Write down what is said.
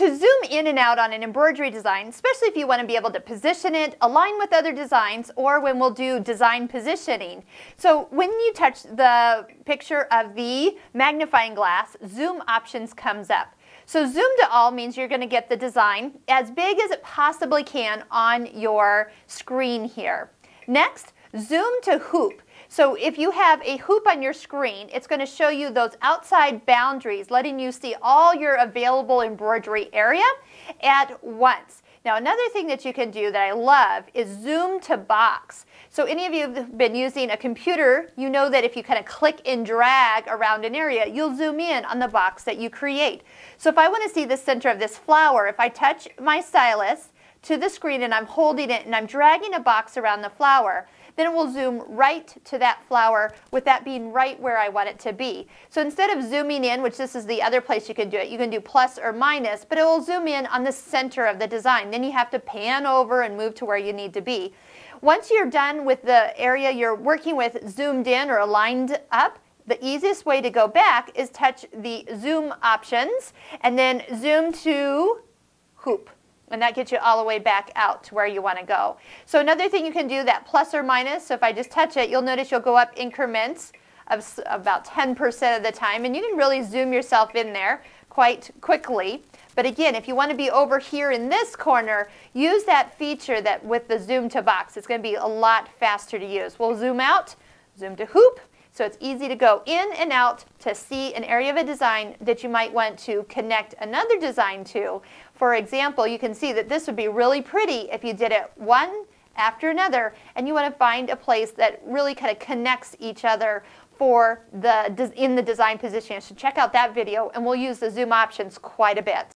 to zoom in and out on an embroidery design, especially if you want to be able to position it, align with other designs, or when we'll do design positioning. So when you touch the picture of the magnifying glass, zoom options comes up. So zoom to all means you're going to get the design as big as it possibly can on your screen here. Next, zoom to hoop. So if you have a hoop on your screen, it's going to show you those outside boundaries, letting you see all your available embroidery area at once. Now another thing that you can do that I love is zoom to box. So any of you have been using a computer, you know that if you kind of click and drag around an area, you'll zoom in on the box that you create. So if I want to see the center of this flower, if I touch my stylus to the screen and I'm holding it and I'm dragging a box around the flower, then it will zoom right to that flower with that being right where I want it to be. So instead of zooming in, which this is the other place you can do it, you can do plus or minus, but it will zoom in on the center of the design. Then you have to pan over and move to where you need to be. Once you're done with the area you're working with zoomed in or aligned up, the easiest way to go back is touch the zoom options and then zoom to hoop and that gets you all the way back out to where you want to go. So another thing you can do that plus or minus, so if I just touch it, you'll notice you'll go up increments of about 10% of the time, and you can really zoom yourself in there quite quickly. But again, if you want to be over here in this corner, use that feature that with the zoom to box. It's going to be a lot faster to use. We'll zoom out, zoom to hoop, so it's easy to go in and out to see an area of a design that you might want to connect another design to. For example, you can see that this would be really pretty if you did it one after another and you want to find a place that really kind of connects each other for the in the design position. So check out that video and we'll use the zoom options quite a bit.